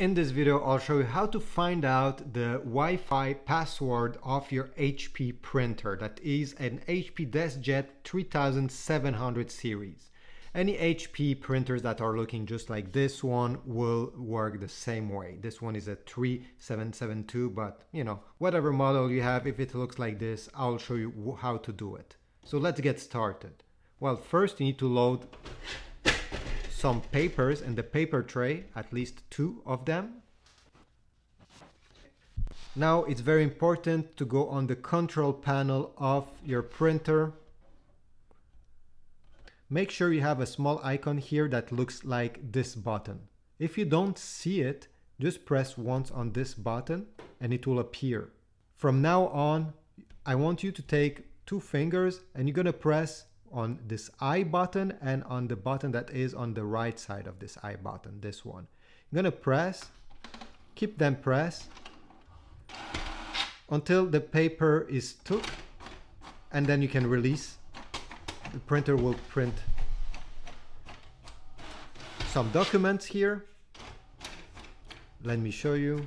In this video, I'll show you how to find out the Wi-Fi password of your HP printer. That is an HP DeskJet 3700 series. Any HP printers that are looking just like this one will work the same way. This one is a 3772, but you know, whatever model you have, if it looks like this, I'll show you how to do it. So let's get started. Well, first you need to load some papers in the paper tray, at least two of them. Now it's very important to go on the control panel of your printer. Make sure you have a small icon here that looks like this button. If you don't see it, just press once on this button and it will appear. From now on, I want you to take two fingers and you're gonna press on this I button and on the button that is on the right side of this I button, this one. I'm gonna press, keep them pressed until the paper is took and then you can release. The printer will print some documents here. Let me show you.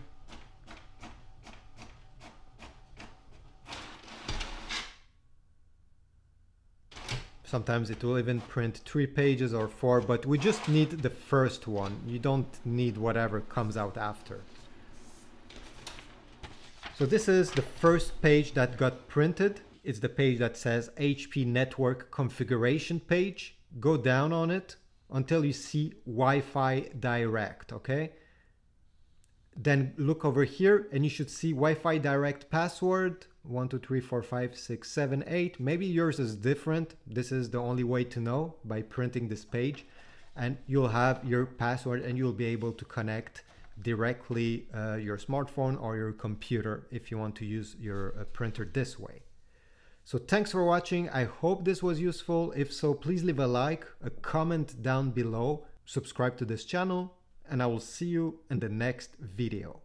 Sometimes it will even print three pages or four, but we just need the first one. You don't need whatever comes out after. So this is the first page that got printed. It's the page that says HP network configuration page. Go down on it until you see Wi-Fi direct, okay? Then look over here and you should see Wi-Fi direct password one, two, three, four, five, six, seven, eight. Maybe yours is different. This is the only way to know by printing this page. And you'll have your password and you'll be able to connect directly uh, your smartphone or your computer if you want to use your uh, printer this way. So thanks for watching. I hope this was useful. If so, please leave a like, a comment down below, subscribe to this channel, and I will see you in the next video.